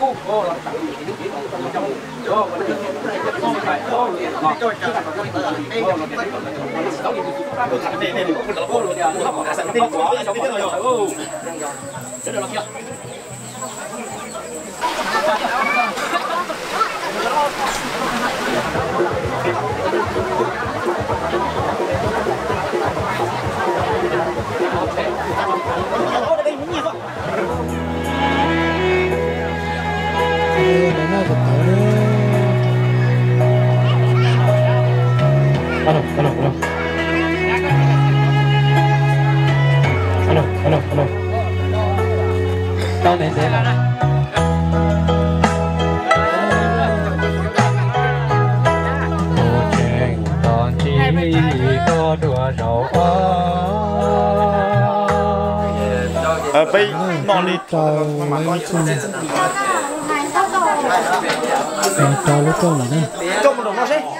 cu ô là tặng những cái chỉ trong trong ô và nó không phải ô ngọt cho cho cả cái ô là cái ô là cái này này cũng là ô là nó học sản tinh quá trong cái rồi thế được chưa Ano, ano. Tao này chỉ có đùa rầu ờ bây mòn đi. Trâu mà con chung trâu lấy trâu là nè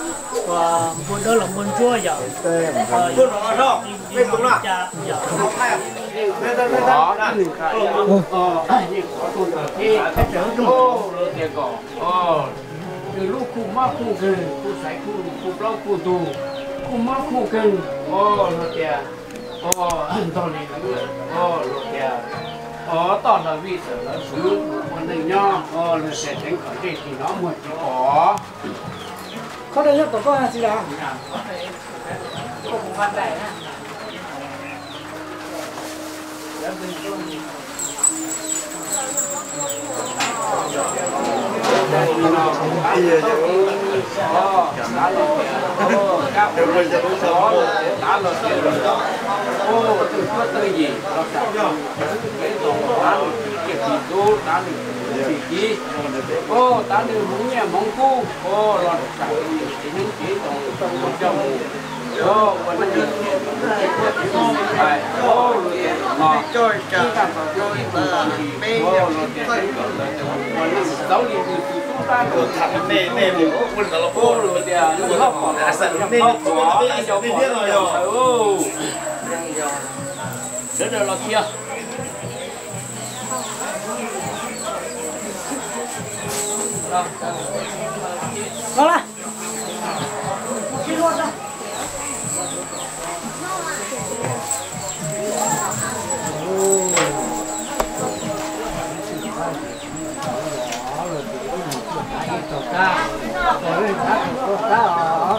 và buôn đó là buôn chua giờ Ờ, nó đó bên đúng là cha từ lúc khu ma khu gần khu sải khu khu lâu khu tù khu ma khu gần ô rồi tiền ô anh tao này là ô rồi tiền ở toàn là vì sợ là thứ một đời nho ô là sẽ thành khỏi đây thì nó một chỗ có có đây có có gì đó? Ô từ trước tới gì nó sẽ cái bán cái gì được chỉ ô ta đi muốn nhà mong cu ô là sẽ những cái tổng tổng trong ô và nó được phải ô rồi ngọt chơi chơi chơi mà ô rồi chơi cái và từ chúng ta được thằng này này thì cũng quân là ô rồi thì nó hấp vào à sợ nó nên bỏ biết rồi ô Để được là kia. Có là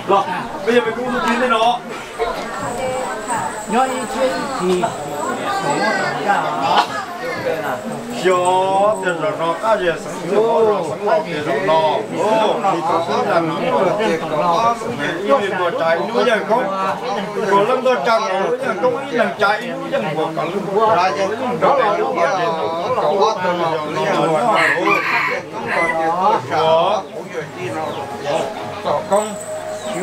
rồi bây giờ mình cũng thông tin với nó nhớ ý chuyện thì cho tiền rồi nó cái gì sống thì có rồi sống lo tiền rồi nó ô thì có số là nó rồi tiền có yêu thì có chạy nuôi dân không có lâm tôi trăng nuôi dân không ít lần chạy nuôi dân có cả lâm ra dân không đó là nó có tiền nó có tiền rồi nó có có công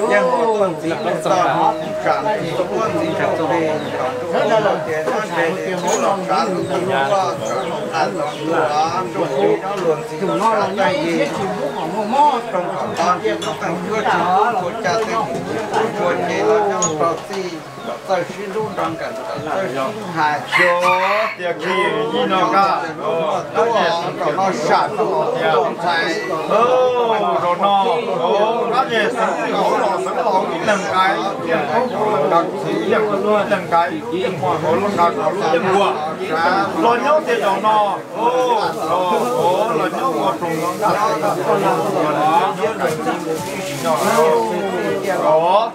dân họ còn gì cũng sợ cả thì còn gì cả tôi đi rất là là tiền nó tiền tiền mỗi lần cả thì nó có ăn nó luôn nó luôn thì nó là cái gì trong khoảng con nó càng chưa chỉ của cha thế của chị nó nó thì tại khi luôn đang cần tại khi hai chỗ thì khi gì nó cả nó là nó sạch nó chạy ờ rồi nó nó về sống nó nó sống cái lần cái không có lần đặc thì lần lần cái lần qua có lần đặc có lần qua rồi nhớ thì cho nó ô ô rồi nhớ. Một trùng nó đó đó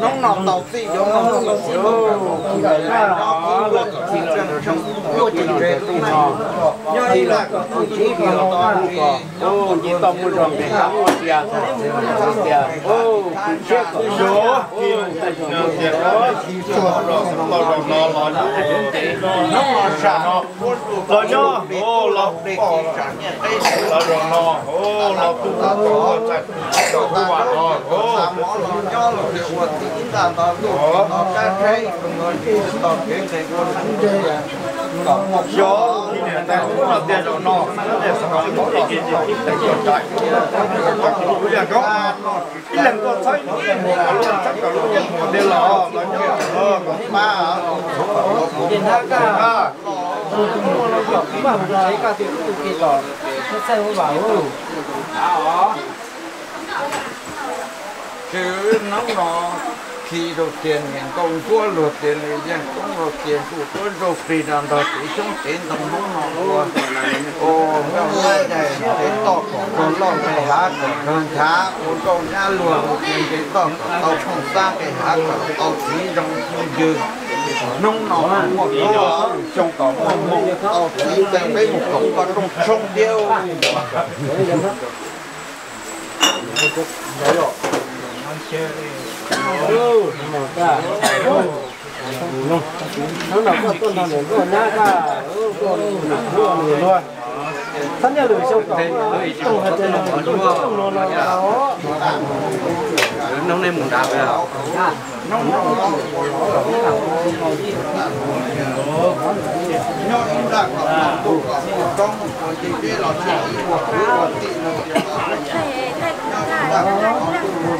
nông nông đầu tiên giống nông nông đầu tiên đó là chỉ là trong của chỉ là tu nó thì là tu chỉ là to có ô chỉ tông một dòng để khám một tia tia ô chết có số ô tại chỗ một tia đó nó mà sạ lo nhо ô lo để kỳ trả nhận đây lo rồi nó ô lo tu có chạy đồ tu vào nó ô mỏ lo nho lo để quật tí ta ta tu nó cái thấy người kia tao kiếm thấy con anh chơi à có một này ta cũng là tiền rồi nó nó để sao có lo để để còn chạy bây giờ có cái lần có thấy nó luôn chắc cả lúc một tiền lo nó nhớ ờ có ba mà thấy cả từ nó nó bảo chứ nó nó khi đầu tiên mình công qua đầu tiên dân công đầu tiên của quân đầu là đầu tiên chúng tiền đồng không nó luôn ô nó này để to con lo cái hạt con cá con nhà luôn cái to tàu không sang cái hạt tàu chỉ trong dư nông nó một đó trong có một một tàu chỉ bên bên một cổng và trong sông điêu nó nó có tôn thằng này nó nhá cả có luôn thân nhà lười sâu cỏ trong hạt trên nó trong nó nó nông nên muốn đạp về nhớ nông nông nông nông nông nông nông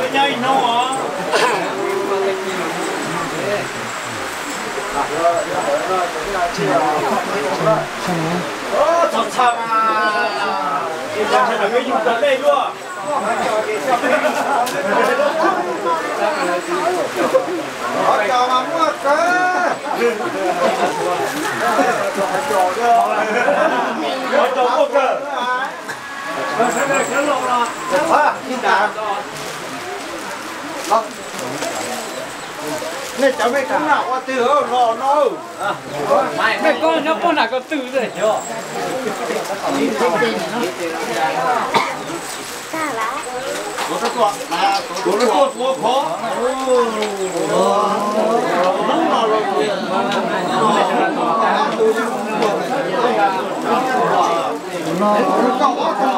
với nhau nó Họ chào mà mua cơ. Họ chào mua cơ. À, xin chào. Này cháu mấy cũng nào qua từ hơ rò nó. Cái con nó con nào có từ rồi chứ. Lá. Bố nó tuột mà bố nó tuột bố khó. Nóng nó rồi. Nó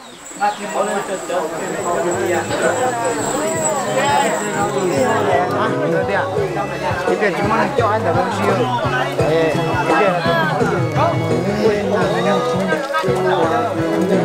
这边怎么叫安德东西哦？哎，这边。好，我们那个青椒。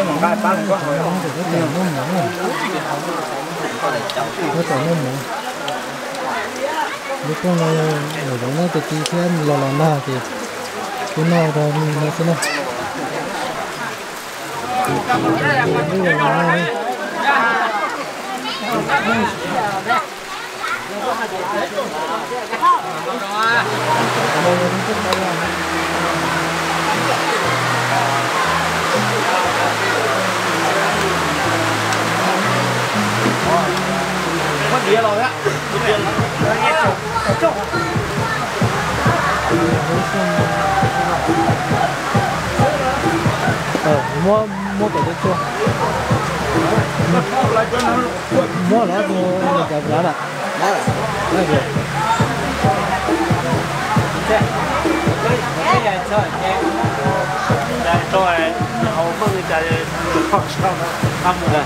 Cái món gai bán quá rồi. không được cái tiền nó mỏng rồi ờ, nó tiền nó mỏng lúc con này ở đó nó từ tí thêm lò lò na thì cái nào đó nó sẽ nó cái lò lò này Mất đĩa rồi á. ờ mua mua cái đó chưa? Mua nó thì mình gặp giá là đó là được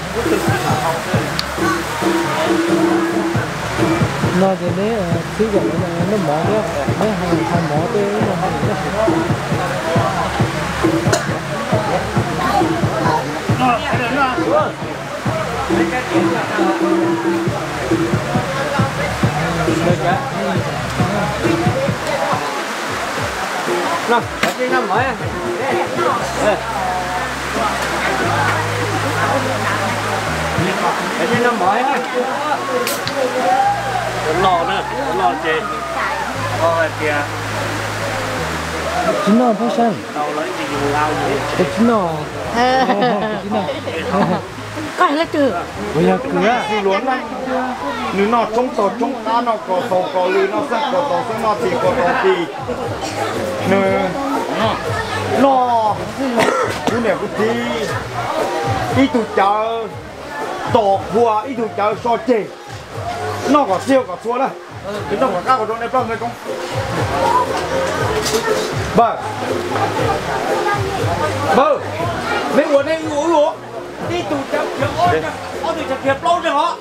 nó thì nếu thứ gọi là nó mỏ đó nó hàng hàng mỏ tới nó hàng nó Nào, cái gì nó mới. Cái gì nó mới. À? lò nữa lò chè lò chè chính nó phát sinh tàu lấy thì dùng lao gì? Chính nó chính nó cái là trừ bây giờ cứ Thì luôn á. Nếu nó trong tổ trong ta, nó có sầu, có lư nó sẽ có tổ sẽ nó thì có tổ thì. Nè. Nó Cứ nè cứ thi. Đi tụ chờ. tổ hùa ít tụ cháu so chê nó có siêu, có xua đó cái nó có cao có trong này bao người không Bơ Bơ mấy quần này ngủ ngủ đi tụ chậm chậm ôi ôi tụ chậm hiệp lâu rồi họ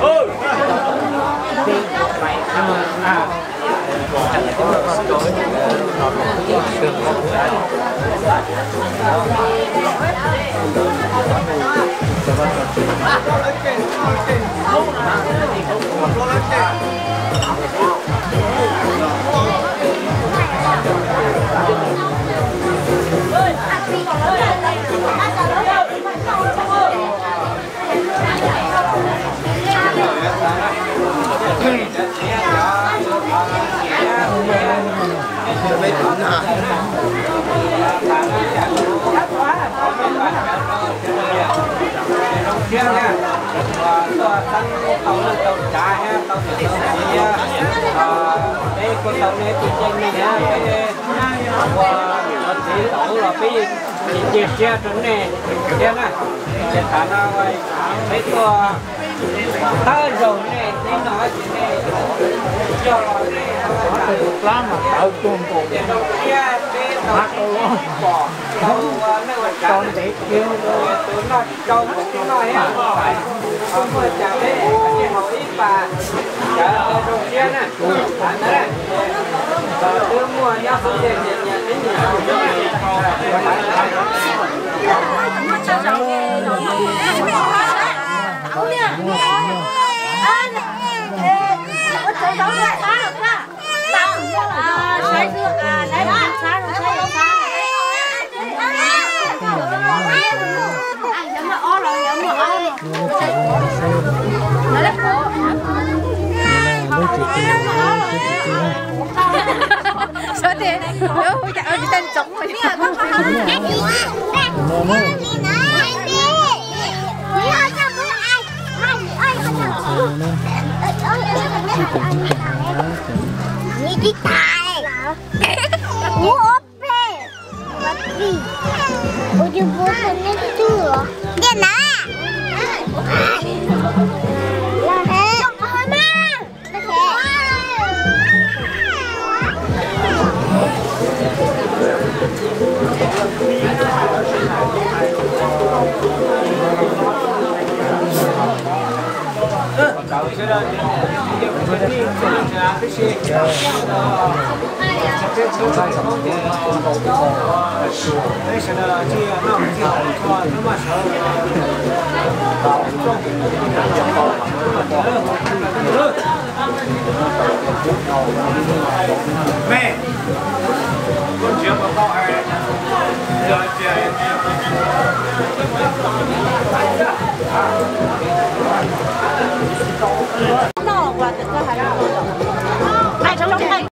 ừ kia nha. Và tăng tàu lên tàu cá ha tàu thuyền tàu nha. Đây con tàu này thì trên này ha cái này và nó chỉ tàu là cái chiếc xe trên này xe nè. Xe thả ra ngoài mấy ตัว ta rồi này đi nói chuyện này cho lắm mà tạo tuôn tuôn kia cái tàu bỏ để kêu tụi nó trâu cũng hết không có chào đấy cái học ít bà chợ đầu tiên nè anh đấy và tôi mua nhau không tiền nhận nhận đến lấy chữ tiền lấy chữ tiền số tiền nếu hỗ trợ đi tên trống rồi nó mới đi tài ngủ ốp về mất gì ôi chứ bố con nên chưa điện nè Chọc hơi mà mẹ con chưa có là tự có hai ai trong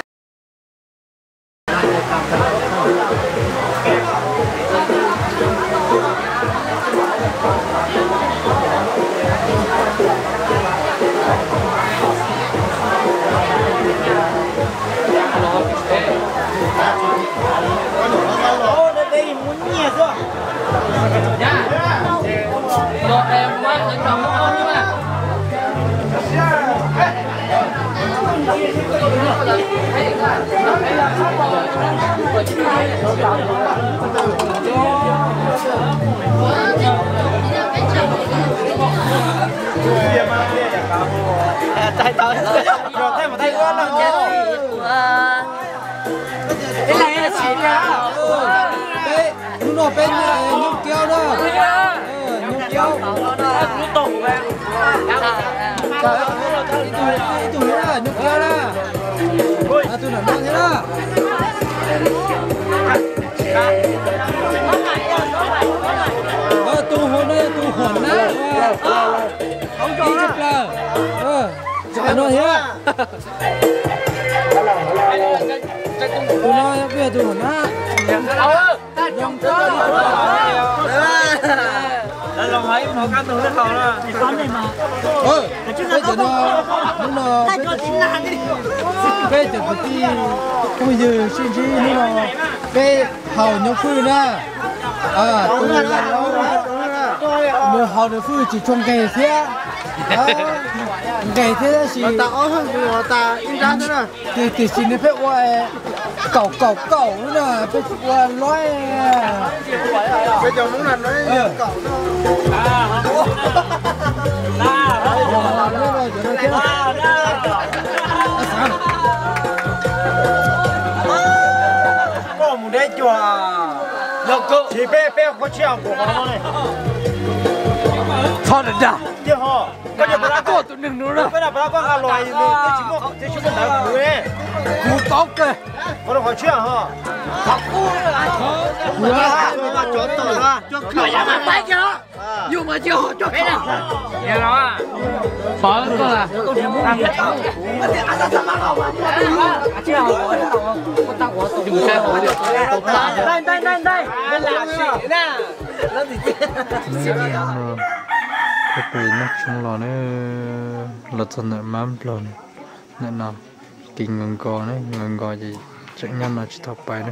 tay tao rồi tay mà tay quá là cái này là chỉ là Đấy, nó bên nhung keo đó nhung keo nó tổng về tụi này là nhục kia là à tụi này mang thế là ờ tụ hồn đây tụ hồn đấy không cho chụp là ờ chụp nó thế tụi nó bây giờ tụi hồn á nhầm cơ nhầm cơ lòng thấy nó cắn tôi hết hồn rồi. Thì con này mà. Ừ bây giờ nó nó bây giờ bây giờ cái gì bây giờ xin chi nó cái hậu nhóc phu nè. À tôi là nó hậu nhóc phu chỉ trồng cây thế cây thế là gì Ta ở hơn ta in ra thế nào. thì thì xin nó phải qua cậu cậu cậu nữa phải qua nói Bây giờ muốn là nói cậu Có một đấy chùa. Lộc cự. Chỉ bê bê có chiều của nó này. thôi được chưa Chứ hả? Có nhiều bà có tụi đừng nữa. Cái nào bà có ngà loài thì chỉ có chỉ có đá cú ấy. cú tóc kìa có được hỏi chuyện hả? Hả? Nó là chó tội ha. Cho cửa nhà mà bay kìa. nhưng mà chưa cho cái nào nghe nó à bỏ con à dùng xe hỏi được đây đây đây đây cái gì nó trong lò nó lật chân lại mám lòn nên nào kinh ngừng co nó ngừng co gì nhanh là chỉ thọc bài